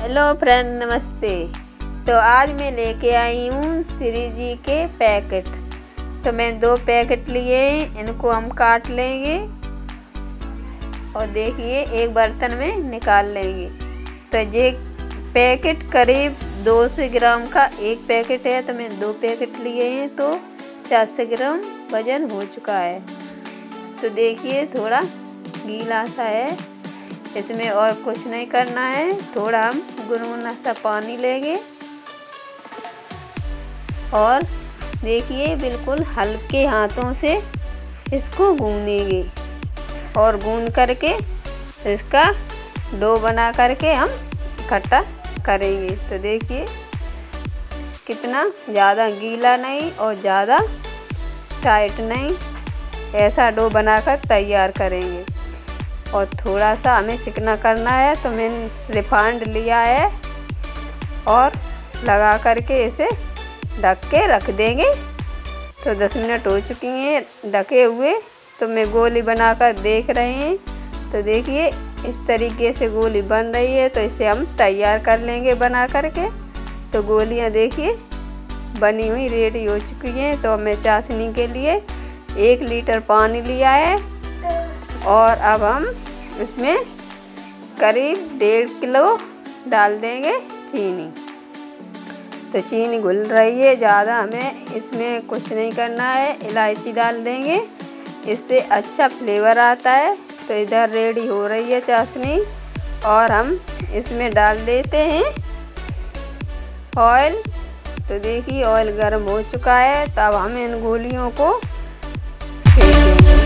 Hello friend, नमस्ते। तो आज मैं लेके आई हूँ श्री जी के पैकेट। तो मैं दो पैकेट लिए इनको हम काट लेंगे और देखिए, एक बर्तन में निकाल लेंगे। तो ये पैकेट करीब 200 ग्राम का एक पैकेट है तो मैं दो पैकेट लिए हैं तो 400 ग्राम वज़न हो चुका है। तो देखिए, थोड़ा गीला सा है। इसमें और कुछ नहीं करना है। थोड़ा हम गुनगुना सा पानी लेंगे। और देखिए, बिल्कुल हल्के हाथों से इसको गूंदेंगे। और गूंद करके इसका डो बना करके हम इकट्ठा करेंगे। तो देखिए, कितना ज़्यादा गीला नहीं और ज़्यादा टाइट नहीं, ऐसा डो बनाकर तैयार करेंगे। और थोड़ा सा हमें चिकना करना है तो मैंने रिफाइंड लिया है और लगा करके इसे ढक के रख देंगे। तो 10 मिनट हो चुकी हैं ढके हुए तो मैं गोली बनाकर देख रहे हैं। तो देखिए, इस तरीके से गोली बन रही है तो इसे हम तैयार कर लेंगे बना करके। तो गोलियाँ देखिए, बनी हुई रेडी हो चुकी हैं। तो मैं चाशनी के लिए एक लीटर पानी लिया है। और अब हम इसमें करीब डेढ़ किलो डाल देंगे चीनी। तो चीनी घुल रही है, ज़्यादा हमें इसमें कुछ नहीं करना है, इलायची डाल देंगे। इससे अच्छा फ्लेवर आता है तो इधर रेडी हो रही है चाशनी। और हम इसमें डाल देते हैं ऑयल। तो देखिए, ऑयल गर्म हो चुका है, तब हम इन गोलियों को सेकेंगे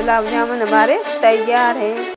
गुलाब जामुन हमारे तैयार हैं।